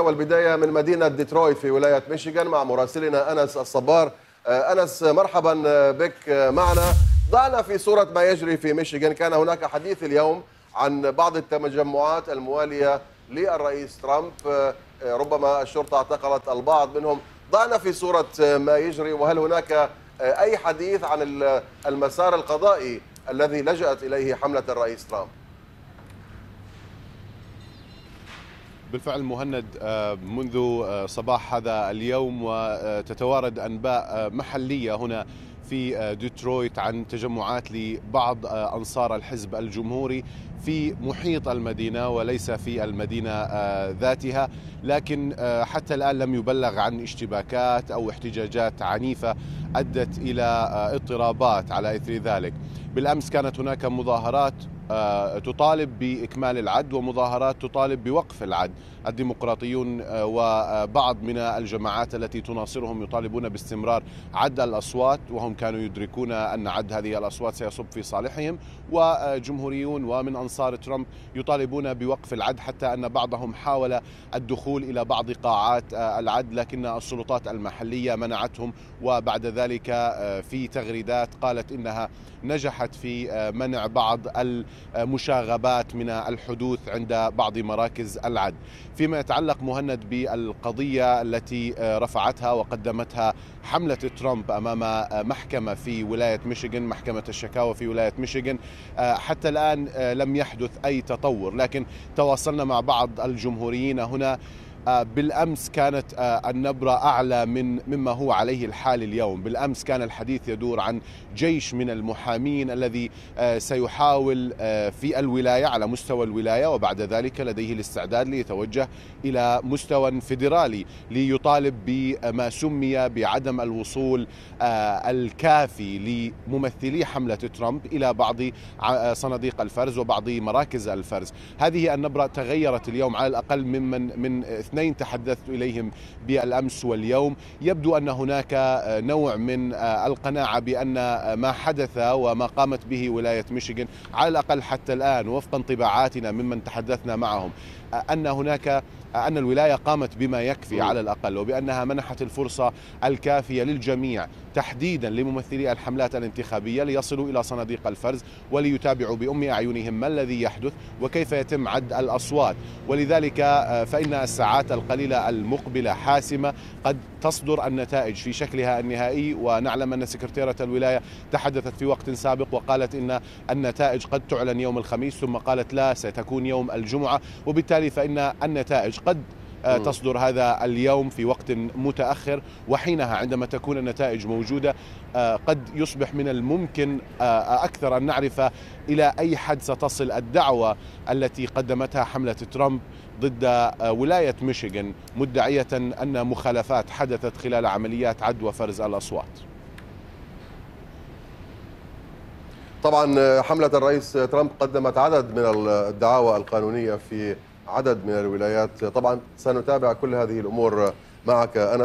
والبداية من مدينة ديترويت في ولاية ميشيغان مع مراسلنا أنس الصبار. أنس مرحبا بك معنا. ضعنا في صورة ما يجري في ميشيغان. كان هناك حديث اليوم عن بعض التجمعات الموالية للرئيس ترامب. ربما الشرطة اعتقلت البعض منهم. ضعنا في صورة ما يجري. وهل هناك أي حديث عن المسار القضائي الذي لجأت إليه حملة الرئيس ترامب؟ بالفعل مهند منذ صباح هذا اليوم وتتوارد أنباء محلية هنا في ديترويت عن تجمعات لبعض أنصار الحزب الجمهوري في محيط المدينة وليس في المدينة ذاتها. لكن حتى الآن لم يبلغ عن اشتباكات أو احتجاجات عنيفة أدت إلى اضطرابات على إثر ذلك. بالأمس كانت هناك مظاهرات تطالب بإكمال العد ومظاهرات تطالب بوقف العد. الديمقراطيون وبعض من الجماعات التي تناصرهم يطالبون باستمرار عد الأصوات وهم كانوا يدركون أن عد هذه الأصوات سيصب في صالحهم. وجمهوريون ومن أنصار ترامب يطالبون بوقف العد حتى أن بعضهم حاول الدخول إلى بعض قاعات العد لكن السلطات المحلية منعتهم. وبعد ذلك في تغريدات قالت إنها نجحت في منع بعض المشاغبات من الحدوث عند بعض مراكز العد. فيما يتعلق مهند بالقضية التي رفعتها وقدمتها حملة ترامب أمام محكمة في ولاية ميشيغان محكمة الشكاوى في ولاية ميشيغان. حتى الآن لم يحدث أي تطور لكن تواصلنا مع بعض الجمهوريين هنا. بالأمس كانت النبرة أعلى من مما هو عليه الحال اليوم، بالأمس كان الحديث يدور عن جيش من المحامين الذي سيحاول في الولاية على مستوى الولاية وبعد ذلك لديه الاستعداد ليتوجه إلى مستوى فيدرالي ليطالب بما سمي بعدم الوصول الكافي لممثلي حملة ترامب إلى بعض صناديق الفرز وبعض مراكز الفرز، هذه النبرة تغيرت اليوم على الأقل ممن من اثنين تحدثت إليهم بالأمس واليوم. يبدو أن هناك نوع من القناعة بأن ما حدث وما قامت به ولاية ميشيغان على الأقل حتى الآن وفق انطباعاتنا ممن تحدثنا معهم أن هناك أن الولاية قامت بما يكفي على الأقل وبأنها منحت الفرصة الكافية للجميع تحديدا لممثلي الحملات الانتخابية ليصلوا إلى صناديق الفرز وليتابعوا بأم أعينهم ما الذي يحدث وكيف يتم عد الأصوات. ولذلك فإن الساعات القليلة المقبلة حاسمة قد تصدر النتائج في شكلها النهائي. ونعلم أن سكرتيرة الولاية تحدثت في وقت سابق وقالت إن النتائج قد تعلن يوم الخميس ثم قالت لا ستكون يوم الجمعة. وبالتالي فإن النتائج قد تصدر هذا اليوم في وقت متأخر وحينها عندما تكون النتائج موجودة قد يصبح من الممكن أكثر أن نعرف إلى أي حد ستصل الدعوة التي قدمتها حملة ترامب ضد ولاية ميشيغان مدعية أن مخالفات حدثت خلال عمليات عد وفرز الأصوات. طبعا حملة الرئيس ترامب قدمت عدد من الدعاوى القانونية في عدد من الولايات. طبعا سنتابع كل هذه الأمور معك. أنا